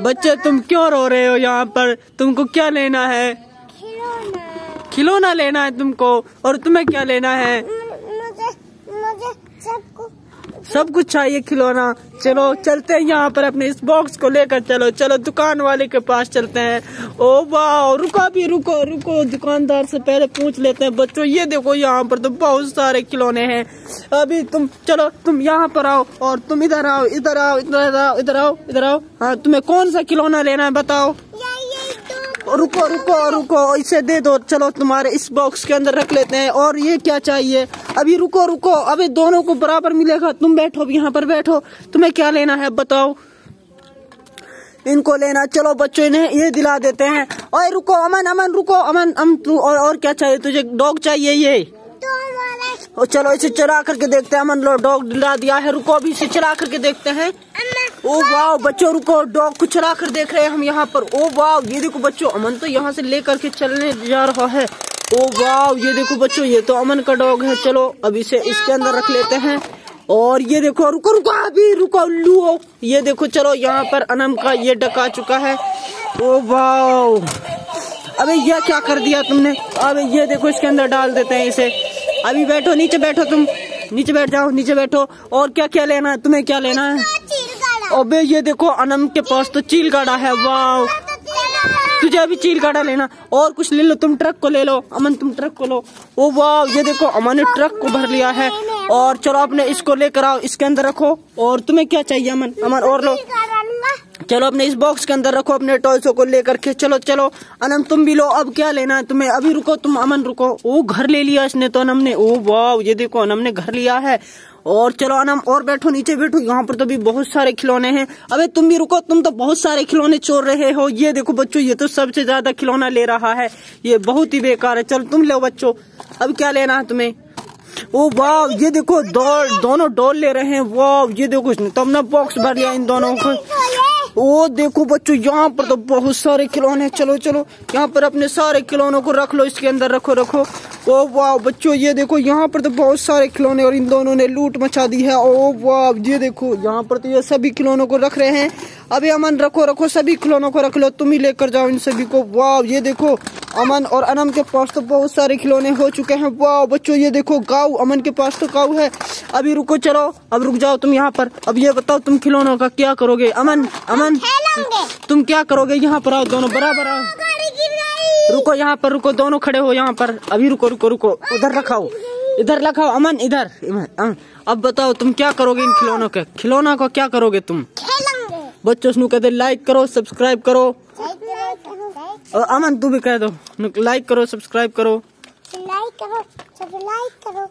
बच्चे तुम क्यों रो रहे हो यहाँ पर? तुमको क्या लेना है? खिलौना। खिलौना लेना है तुमको और तुम्हें क्या लेना है? सबको सब कुछ चाहिए खिलौना। चलो, चलते हैं यहाँ पर अपने इस बॉक्स को लेकर चलो। चलो, दुकान वाले के पास चलते हैं। ओ वाह रुको भी रुको रुको। दुकानदार से पहले पूछ लेते हैं। बच्चों, ये देखो यहाँ पर तो बहुत सारे खिलौने हैं। अभी तुम, चलो, तुम यहाँ पर आओ और तुम इधर आओ इधर आओ इधर आओ इधर आओ इधर आओ। हाँ तुम्हें कौन सा खिलौना लेना है बताओ। रुको रुको रुको इसे दे दो। चलो तुम्हारे इस बॉक्स के अंदर रख लेते हैं। और ये क्या चाहिए? अभी रुको रुको अभी दोनों को बराबर मिलेगा। तुम बैठो यहाँ पर बैठो। तुम्हें क्या लेना है बताओ। इनको लेना। चलो बच्चों इन्हें ये दिला देते हैं। और रुको अमन अमन रुको अमन अम तू और, और क्या चाहिए? तुझे डॉग चाहिए ये? और चलो इसे चला करके देखते हैं। अमन लो डॉग दिला दिया है। रुको अभी इसे चला करके देखते हैं। ओ वाह बच्चों, रुको, डॉग को चला कर देख रहे हैं हम यहाँ पर। ओ वाह ये देखो बच्चों, अमन तो यहाँ से लेकर के चलने जा रहा है। ओ वाह ये देखो बच्चों, ये तो अमन का डॉग है। चलो, अब इसे इसके अंदर रख लेते हैं। और ये देखो, रुको रुको, अभी, रुको उल्लू ये देखो, चलो, यहाँ पर अनम का ये डका चुका है। ओ वाह अबे ये क्या कर दिया तुमने? अबे, ये देखो, इसके अंदर डाल देते हैं इसे। अभी बैठो, नीचे बैठो तुम। नीचे बैठ जाओ, नीचे बैठो। और क्या क्या लेना है? तुम्हें क्या लेना है? अबे ये देखो, अनम के पास तो चील गाड़ा है वाह तुझे अभी चील गाड़ा लेना। और कुछ ले लो, तुम ट्रक को ले लो। अमन, तुम ट्रक को लो। ओ वाह ये देखो, अमन ने ट्रक को भर लिया है। और चलो, अपने इसको लेकर आओ, इसके अंदर रखो। और तुम्हें क्या चाहिए, अमन? अमन, और लो। चलो, अपने इस बॉक्स के अंदर रखो, अपने टॉयसों को लेकर के। चलो चलो। अनम, तुम भी लो। अब क्या लेना है तुम्हें? अभी रुको, तुम अमन रुको। ओ, घर ले लिया इसने तो अनम ने। ओ वाह ये देखो, अनम ने घर लिया है। और चलो अनम और बैठो नीचे बैठो। यहाँ पर तो भी बहुत सारे खिलौने हैं। अबे तुम भी रुको तुम तो बहुत सारे खिलौने चोर रहे हो। ये देखो बच्चों ये तो सबसे ज़्यादा खिलौना ले रहा है। ये बहुत ही बेकार है। चलो तुम लो बच्चों। अब क्या लेना है तुम्हें? ओ वाह ये देखो दो, दोनों डॉल ले रहे हैं। वाह ये देखो तो अपना बॉक्स भर लिया इन दोनों को। ओ देखो बच्चों यहाँ पर तो बहुत सारे खिलौने। चलो चलो यहाँ पर अपने सारे खिलौनों को रख लो इसके अंदर रखो रखो। ओ वाह बच्चों ये देखो यहाँ पर तो बहुत सारे खिलौने और इन दोनों ने लूट मचा दी है। ओ वाह ये देखो यहाँ पर तो ये सभी खिलौनों को रख रहे हैं। अभी अमन रखो रखो सभी खिलौनों को रख लो तुम ही लेकर जाओ इन सभी को। वाह ये देखो अमन और अनम के पास तो बहुत सारे खिलौने हो चुके हैं। वाह बच्चों ये देखो गाऊ अमन के पास तो गाऊ है। अभी रुको चलो अब रुक जाओ तुम यहाँ पर। अब ये बताओ तुम खिलौनों का क्या करोगे? अमन अमन तुम क्या करोगे? यहाँ पर आओ दोनों बराबर आओ। रुको यहाँ पर रुको दोनों खड़े हो यहाँ पर। अभी रुको रुको रुको। उधर रखाओ। इधर रखाओ अमन इधर। अमन, अब बताओ तुम क्या करोगे इन खिलौनों के? खिलौना को क्या करोगे तुम? बच्चों से कहते लाइक करो सब्सक्राइब करो। करो और अमन तू भी कह दो। लाइक करो सब्सक्राइब करो। लाइक करो सब लाइक करो।